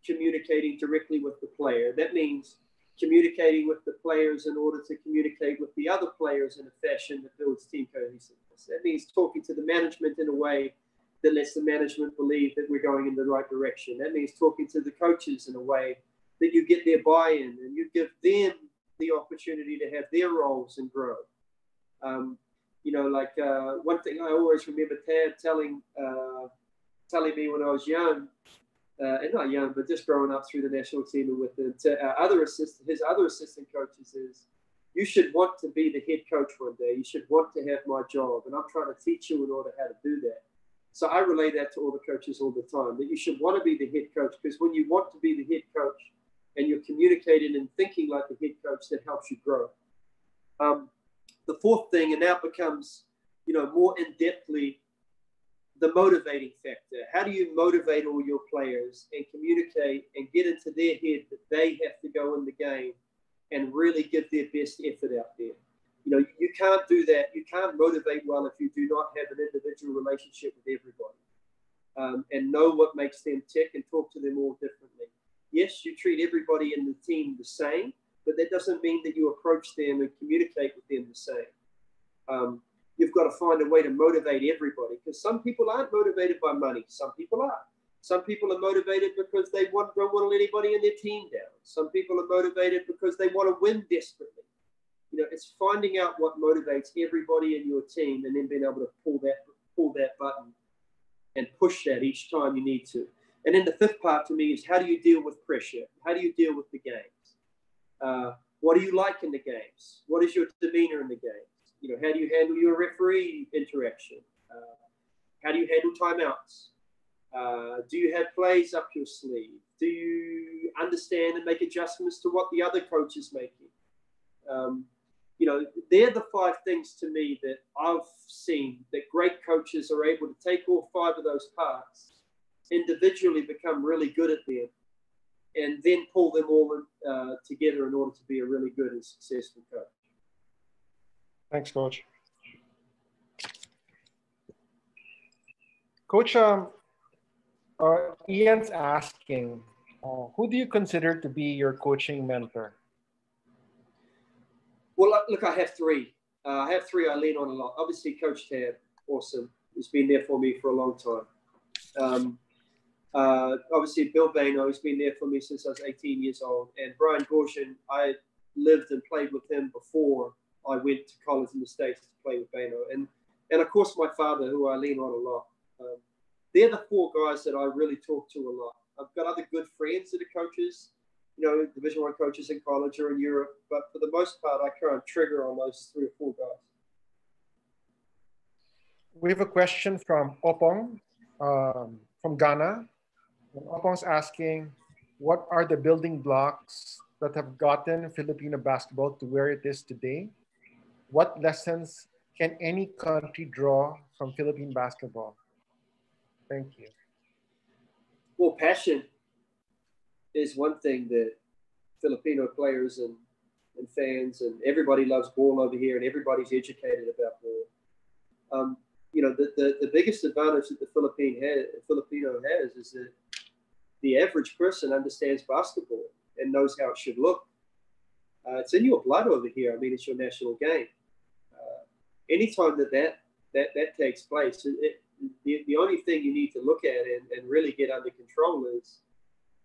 communicating directly with the player. That means communicating with the players in order to communicate with the other players in a fashion that builds team cohesiveness. That means talking to the management in a way that lets the management believe that we're going in the right direction. That means talking to the coaches in a way that you get their buy-in and you give them the opportunity to have their roles and grow. Um, you know, like uh, one thing I always remember Tab telling uh, telling me when I was young, uh, and not young, but just growing up through the national team and with the to, uh, other assistant, his other assistant coaches is, you should want to be the head coach one day. You should want to have my job, and I'm trying to teach you in order how to do that. So I relay that to all the coaches all the time that you should want to be the head coach because when you want to be the head coach and you're communicating and thinking like the head coach, that helps you grow. Um, the fourth thing, and now becomes, you know, more in depthly the motivating factor. How do you motivate all your players and communicate and get into their head that they have to go in the game and really give their best effort out there? you know, you can't do that. You can't motivate well if you do not have an individual relationship with everybody um, and know what makes them tick and talk to them all differently. Yes, you treat everybody in the team the same, but that doesn't mean that you approach them and communicate with them the same. Um, you've got to find a way to motivate everybody because some people aren't motivated by money, some people are. Some people are motivated because they want, don't want to let anybody in their team down. Some people are motivated because they want to win desperately you know, it's finding out what motivates everybody in your team and then being able to pull that pull that button and push that each time you need to. And then the fifth part to me is how do you deal with pressure? How do you deal with the games? Uh, what do you like in the games? What is your demeanor in the games? You know, how do you handle your referee interaction? Uh, how do you handle timeouts? Uh, do you have plays up your sleeve? Do you understand and make adjustments to what the other coach is making? Um, you know, they're the five things to me that I've seen that great coaches are able to take all five of those parts, individually become really good at them, and then pull them all in, uh, together in order to be a really good and successful coach. Thanks, Coach. Coach, um, uh, Ian's asking, uh, who do you consider to be your coaching mentor? Well, look, I have three. Uh, I have three I lean on a lot. Obviously, Coach Tab, awesome. He's been there for me for a long time. Um, Uh, obviously, Bill Bayno has been there for me since I was 18 years old. And Brian Goorjian, I lived and played with him before I went to college in the States to play with Bayno. And, and of course, my father, who I lean on a lot. Um, they're the four guys that I really talk to a lot. I've got other good friends that are coaches, you know, Division One coaches in college or in Europe, but for the most part, I can't trigger on those three or four guys. We have a question from Opong um, from Ghana. Opong's asking, what are the building blocks that have gotten Filipino basketball to where it is today? What lessons can any country draw from Philippine basketball? Thank you. Well, passion is one thing that Filipino players and, and fans and everybody loves ball over here and everybody's educated about ball. Um, you know, the, the, the biggest advantage that the Philippine Filipino has is that the average person understands basketball and knows how it should look. Uh, it's in your blood over here. I mean, it's your national game. Uh, anytime that that, that, that takes place, it, the, the only thing you need to look at and, and really get under control is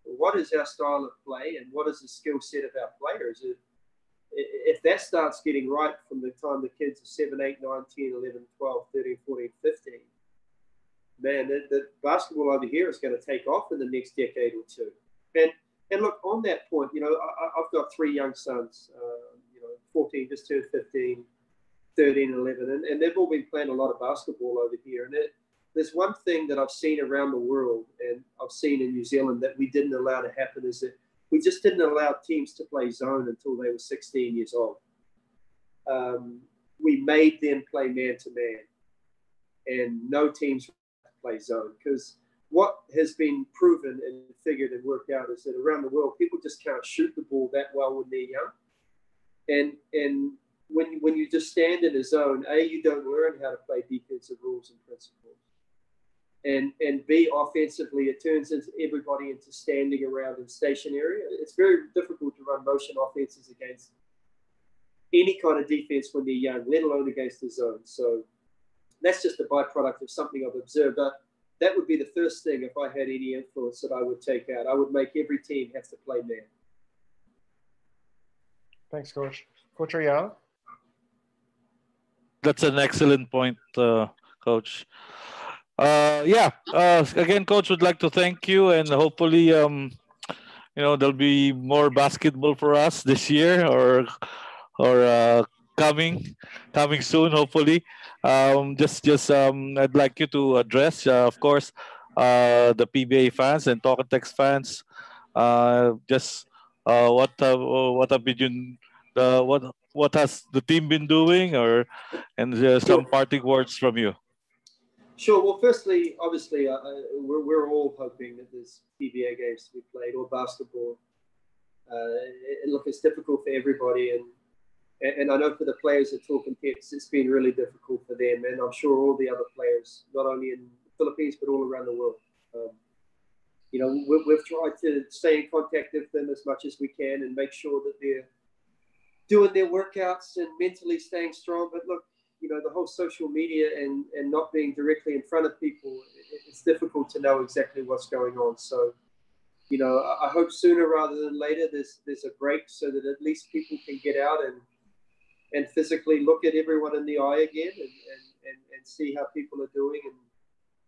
what is our style of play and what is the skill set of our players. If, if that starts getting right from the time the kids are 7, 8, 9, 10, 11, 12, 13, 14, 15, man, the, the basketball over here is going to take off in the next decade or two. And and look, on that point, you know, I, have got three young sons, uh, you know, 14, just turned 15, 13, and 11, and, and they've all been playing a lot of basketball over here. And it, there's one thing that I've seen around the world and I've seen in New Zealand that we didn't allow to happen is that we just didn't allow teams to play zone until they were 16 years old. Um, we made them play man to man, and no teams play zone because what has been proven and figured and worked out is that around the world people just can't shoot the ball that well when they're young, and and when when you just stand in a zone, a you don't learn how to play defensive rules and principles and and B offensively, it turns into everybody into standing around and stationary. It's very difficult to run motion offenses against any kind of defense when they're young, let alone against the zone. So that's just a byproduct of something I've observed. But that would be the first thing if I had any influence that I would take out. I would make every team have to play man. Thanks, Coach. Coach Ariel? That's an excellent point, uh, Coach uh, yeah, uh, again, coach would like to thank you, and hopefully, um, you know, there'll be more basketball for us this year, or or uh, coming coming soon, hopefully. Um, just just um, I'd like you to address, uh, of course, uh, the PBA fans and Talk 'N Text fans. Uh, just uh, what uh, what have been uh, what what has the team been doing, or and uh, some parting words from you. Sure. Well, firstly, obviously, we're, we're all hoping that there's PBA games to be played or basketball. Uh, look, it's difficult for everybody, and and I know for the players at Talk 'N Text, it's been really difficult for them, and I'm sure all the other players, not only in the Philippines but all around the world. Um, you know, we, we've tried to stay in contact with them as much as we can and make sure that they're doing their workouts and mentally staying strong. But look, you know the whole social media and and not being directly in front of people it's difficult to know exactly what's going on so you know i hope sooner rather than later there's there's a break so that at least people can get out and and physically look at everyone in the eye again and and, and, and see how people are doing and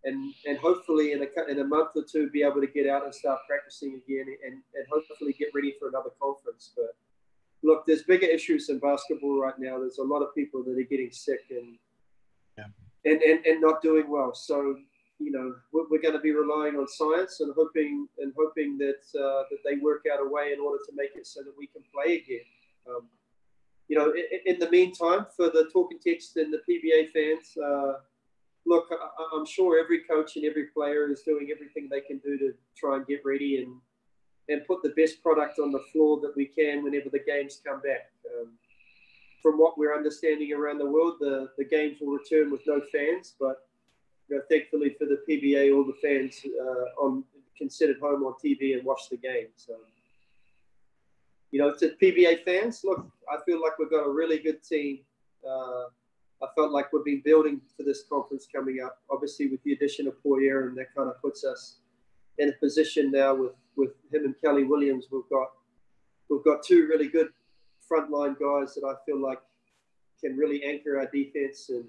and and hopefully in a in a month or two be able to get out and start practicing again and and hopefully get ready for another conference but look, there's bigger issues in basketball right now. There's a lot of people that are getting sick and yeah. and, and, and not doing well. So you know we're, we're, going to be relying on science and hoping and hoping that uh, that they work out a way in order to make it so that we can play again. Um, you know, in, in, the meantime, for the Talk 'N Text and the PBA fans, uh, look, I, am sure every coach and every player is doing everything they can do to try and get ready and and put the best product on the floor that we can whenever the games come back. Um, from what we're understanding around the world, the, the games will return with no fans, but you know, thankfully for the PBA, all the fans uh, on considered home on TV and watch the games. Um, you know, to PBA fans, look, I feel like we've got a really good team. Uh, I felt like we've been building for this conference coming up. Obviously, with the addition of Poy Erram, and that kind of puts us in a position now with with him and Kelly Williams. We've got we've got two really good frontline guys that I feel like can really anchor our defense and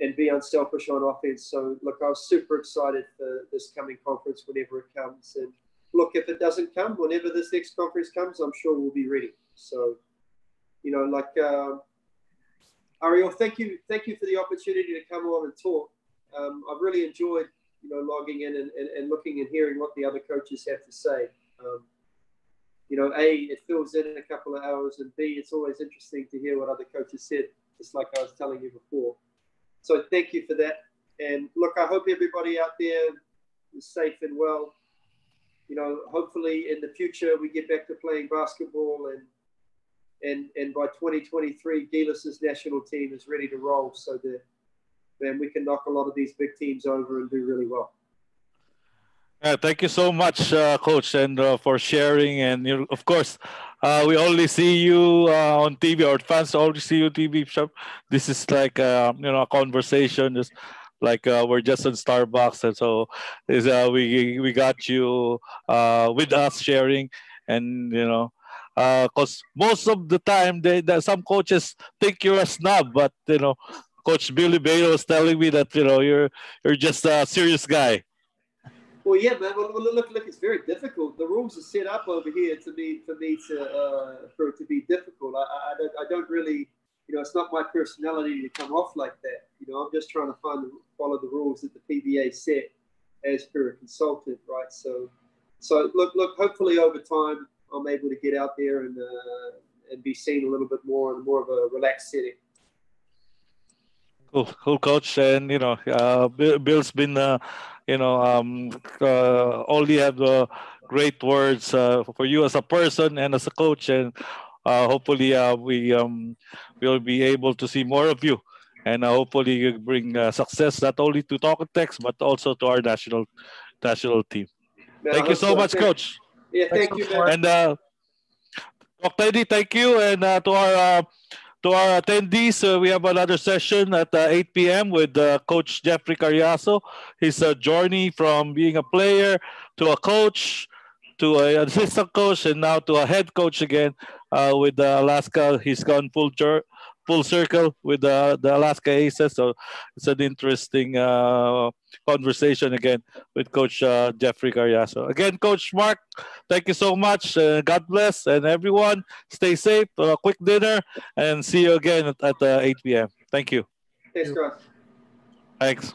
and be unselfish on offense. So look, I was super excited for this coming conference whenever it comes. And look, if it doesn't come, whenever this next conference comes, I'm sure we'll be ready. So, you know, like uh, Ariel, thank you, thank you for the opportunity to come on and talk. Um, I've really enjoyed, you know, logging in and, and, and, looking and hearing what the other coaches have to say. Um, you know, A, it fills in a couple of hours, and B, it's always interesting to hear what other coaches said, just like I was telling you before. So thank you for that. And look, I hope everybody out there is safe and well. You know, hopefully in the future we get back to playing basketball and and and by 2023, Gilas's national team is ready to roll so that then we can knock a lot of these big teams over and do really well. Yeah, thank you so much, uh, Coach, and uh, for sharing. And you know, of course, uh, we only see you uh, on TV, or fans only see you TV. This is like uh, you know a conversation, just like uh, we're just in Starbucks, and so is we we got you with us sharing, and you know because uh, most of the time they, they, some coaches think you're a snob but you know coach billy Bayno was telling me that you know you're you're just a serious guy. Well yeah man well, look look it's very difficult. The rules are set up over here to me for me to uh, for it to be difficult. I, I, I don't really you know it's not my personality to come off like that you know i'm just trying to find follow the rules that the pba set as per a consultant right so so look look hopefully over time I'm able to get out there and uh, and be seen a little bit more in more of a relaxed setting. Cool, cool, coach. And you know, uh, Bill's been, uh, you know, um, uh, only have uh, great words uh, for you as a person and as a coach, and uh, hopefully uh, we um, will be able to see more of you, and uh, hopefully you bring uh, success not only to Talk 'N Text but also to our national national team. Man, Thank you so much, Coach. Yeah, thank you, man. And uh, Dr. Eddie, thank you. And uh, to our uh, to our attendees, uh, we have another session at uh, 8 p.m. with uh, Coach Jeffrey Cariaso. His uh, journey from being a player to a coach to an assistant coach and now to a head coach again uh, with uh, Alaska. He's gone full full circle with the, the Alaska Aces. So it's an interesting uh, conversation again with Coach uh, Jeffrey Cariaso. Again, Coach Mark, thank you so much. Uh, God bless and everyone. Stay safe. A quick dinner and see you again at, at uh, 8 p.m. Thank you. Thanks, Thanks.